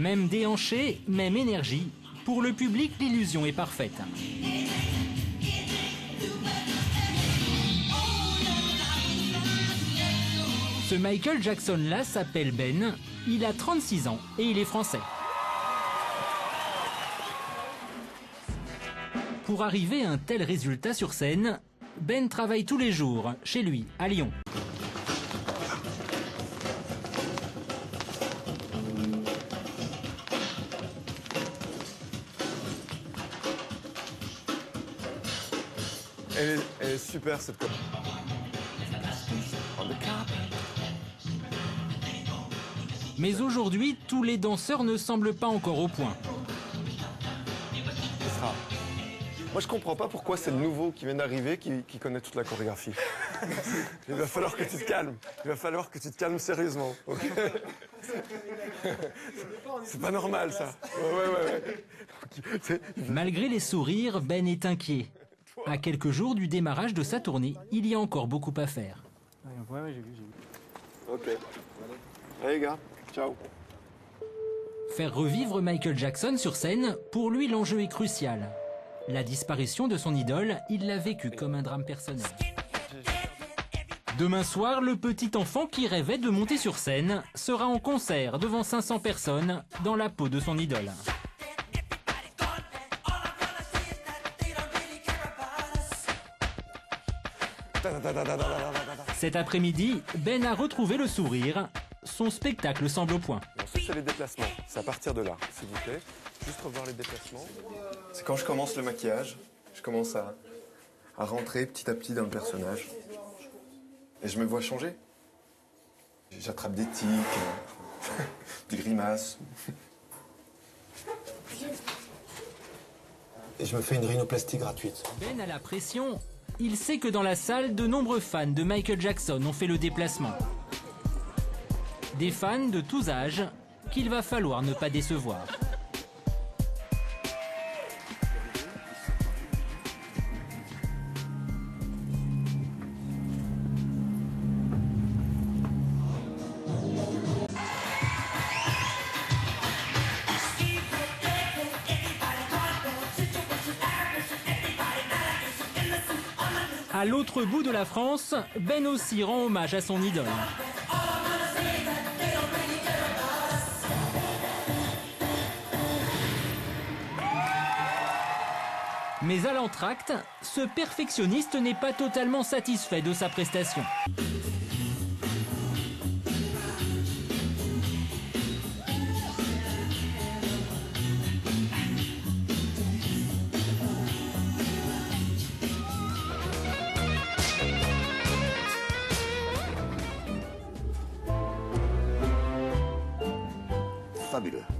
Même déhanché, même énergie. Pour le public, l'illusion est parfaite. Ce Michael Jackson-là s'appelle Ben, il a 36 ans et il est français. Pour arriver à un tel résultat sur scène, Ben travaille tous les jours, chez lui, à Lyon. Elle est, elle est super cette copie. Mais aujourd'hui, tous les danseurs ne semblent pas encore au point. Moi je comprends pas pourquoi c'est le nouveau qui vient d'arriver qui, qui connaît toute la chorégraphie. Il va falloir que tu te calmes. Il va falloir que tu te calmes sérieusement. c'est pas normal ça. Ouais, ouais, ouais, ouais. C'est- Malgré les sourires, Ben est inquiet. À quelques jours du démarrage de sa tournée, il y a encore beaucoup à faire. Ok. Allez gars, ciao. Faire revivre Michael Jackson sur scène, pour lui l'enjeu est crucial. La disparition de son idole, il l'a vécu comme un drame personnel. Demain soir, le petit enfant qui rêvait de monter sur scène sera en concert devant 500 personnes dans la peau de son idole. Cet après-midi, Ben a retrouvé le sourire. Son spectacle semble au point. Ensuite, c'est les déplacements. C'est à partir de là, s'il vous plaît. Juste revoir les déplacements. C'est quand je commence le maquillage, je commence à, à rentrer petit à petit dans le personnage. Et je me vois changer. J'attrape des tics, euh, des grimaces. Et je me fais une rhinoplastie gratuite. Ben a la pression. Il sait que dans la salle, de nombreux fans de Michael Jackson ont fait le déplacement. Des fans de tous âges qu'il va falloir ne pas décevoir. À l'autre bout de la France, Ben aussi rend hommage à son idole. Mais à l'entracte, ce perfectionniste n'est pas totalement satisfait de sa prestation. bile.